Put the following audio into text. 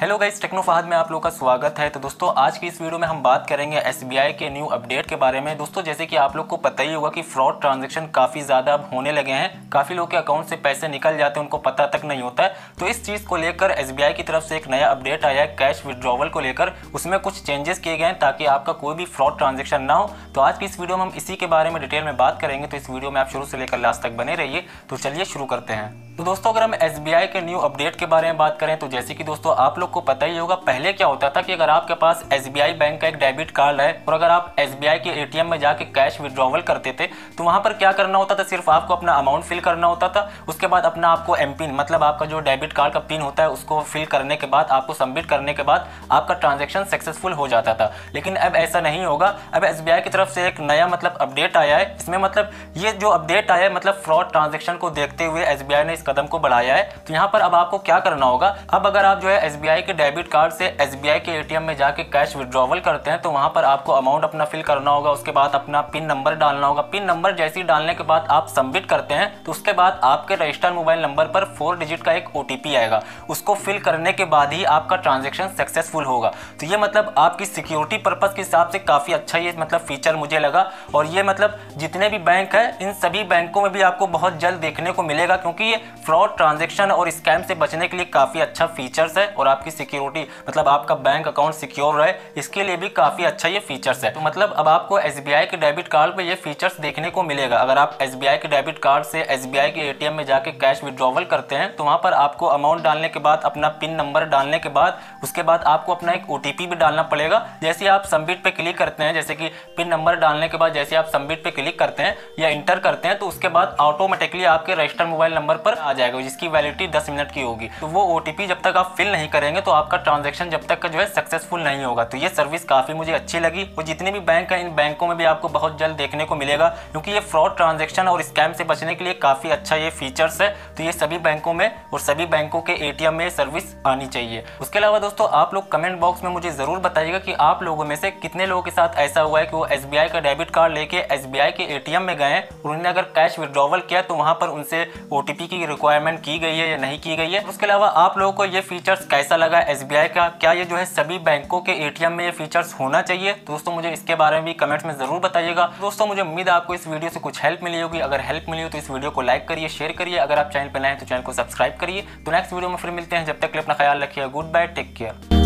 Hello guys techno Fahad में आप लोगों का स्वागत है। तो दोस्तों, आज की इस वीडियो में हम बात करेंगे एसबीआई के न्यू अपडेट के बारे में। दोस्तों, जैसे कि आप लोग को पता ही होगा कि फ्रॉड ट्रांजैक्शन काफ़ी ज़्यादा अब होने लगे हैं। काफ़ी लोग के अकाउंट से पैसे निकल जाते हैं, उनको पता तक नहीं होता है। तो इस चीज़ को लेकर एसबीआई की तरफ़ से एक नया अपडेट आया है कैश विड्रॉवल को लेकर। उसमें कुछ चेंजेस किए गए हैं ताकि आपका कोई भी फ्रॉड ट्रांजेक्शन ना हो। तो आज की इस वीडियो में हम इसी के बारे में डिटेल में बात करेंगे। तो इस वीडियो में आप शुरू से लेकर लास्ट तक बने रहिए। तो चलिए शुरू करते हैं। तो दोस्तों, अगर हम एसबीआई के न्यू अपडेट के बारे में बात करें तो जैसे कि दोस्तों, आप लोग को पता ही होगा, पहले क्या होता था कि अगर आपके पास एसबीआई बैंक का एक डेबिट कार्ड है और अगर आप एसबीआई के एटीएम में जाके कैश विड्रॉवल करते थे तो वहाँ पर क्या करना होता था? सिर्फ़ आपको अपना अमाउंट फिल करना होता था। उसके बाद अपना आपको एम मतलब आपका जो डेबिट कार्ड का पिन होता है, उसको फिल करने के बाद, आपको सबमिट करने के बाद आपका ट्रांजेक्शन सक्सेसफुल हो जाता था। लेकिन अब ऐसा नहीं होगा। अब SBI की तरफ़ से एक नया मतलब अपडेट आया है। इसमें मतलब ये जो अपडेट आया है मतलब फ्रॉड ट्रांजेक्शन को देखते हुए एस ने इस कदम को बढ़ाया है। तो यहाँ पर अब आपको क्या करना होगा? अब अगर आप जो है एसबीआई के डेबिट कार्ड से एसबीआई के एटीएम में जाके कैश विड्रॉवल करते हैं तो वहाँ पर आपको अमाउंट अपना फिल करना होगा, उसके बाद अपना पिन नंबर डालना होगा। पिन नंबर जैसे ही डालने के बाद आप सबमिट करते हैं तो उसके बाद आपके रजिस्टर्ड मोबाइल नंबर पर फोर डिजिट का एक ओटीपी आएगा। उसको फिल करने के बाद ही आपका ट्रांजेक्शन सक्सेसफुल होगा। तो ये मतलब आपकी सिक्योरिटी पर्पज के हिसाब से काफ़ी अच्छा ये मतलब फीचर मुझे लगा। और ये मतलब जितने भी बैंक है, इन सभी बैंकों में भी आपको बहुत जल्द देखने को मिलेगा, क्योंकि ये फ्रॉड ट्रांजेक्शन और स्कैम से बचने के लिए काफ़ी अच्छा फीचर्स है और आपकी सिक्योरिटी मतलब आपका बैंक अकाउंट सिक्योर रहे, इसके लिए भी काफ़ी अच्छा ये फीचर्स है। तो मतलब अब आपको एसबीआई के डेबिट कार्ड पे ये फीचर्स देखने को मिलेगा। अगर आप एसबीआई के डेबिट कार्ड से एसबीआई के एटीएम में जाके कैश विड्रॉवल करते हैं तो वहाँ पर आपको अमाउंट डालने के बाद, अपना पिन नंबर डालने के बाद, उसके बाद आपको अपना एक ओ भी डालना पड़ेगा। जैसे आप सबमिट पे क्लिक करते हैं, जैसे कि पिन नंबर डालने के बाद जैसे आप सबमिट पे क्लिक करते हैं या इंटर करते हैं तो उसके बाद ऑटोमेटिकली आपके रजिस्टर्ड मोबाइल नंबर पर आ जाएगा, जिसकी वैलिडिटी 10 मिनट की होगी। तो वो ओटीपी जब तक आप फिल नहीं करेंगे तो आपका ट्रांजेक्शन जब तक का जो है सक्सेसफुल होगा। तो ये सर्विस काफ़ी मुझे अच्छी लगी और जितने भी बैंक हैं, इन बैंकों में भी आपको बहुत जल्द देखने को मिलेगा, क्योंकि ये फ्रॉड ट्रांजेक्शन और स्कैम से बचने के लिए काफ़ी अच्छा ये फीचर्स है। तो ये सभी बैंकों में और सभी बैंकों के एटीएम में सर्विस आनी चाहिए। उसके अलावा दोस्तों, आप लोग कमेंट बॉक्स में मुझे ज़रूर बताइएगा कि आप लोगों में से कितने लोगों के साथ ऐसा हुआ है कि वो एसबीआई का डेबिट कार्ड लेके एसबीआई के एटीएम में गए और उन्होंने अगर कैश विड्रॉवल किया तो वहाँ पर उनसे ओटीपी की रिक्वायरमेंट की गई है या नहीं की गई है। उसके अलावा आप लोगों को ये फीचर्स कैसा लगा एसबीआई का? क्या ये जो है सभी बैंकों के एटीएम में ये फीचर्स होना चाहिए। दोस्तों, मुझे इसके बारे में भी कमेंट्स में ज़रूर बताइएगा। दोस्तों, मुझे उम्मीद है आपको इस वीडियो से कुछ हेल्प मिली होगी। अगर हेल्प मिली हो तो इस वीडियो को लाइक करिए शेयर करिए। अगर आप चैनल पर नए हैं तो चैनल को सब्सक्राइब करिए। तो नेक्स्ट वीडियो में फिर मिलते हैं। जब तक अपना ख्याल रखिए। Good bye take care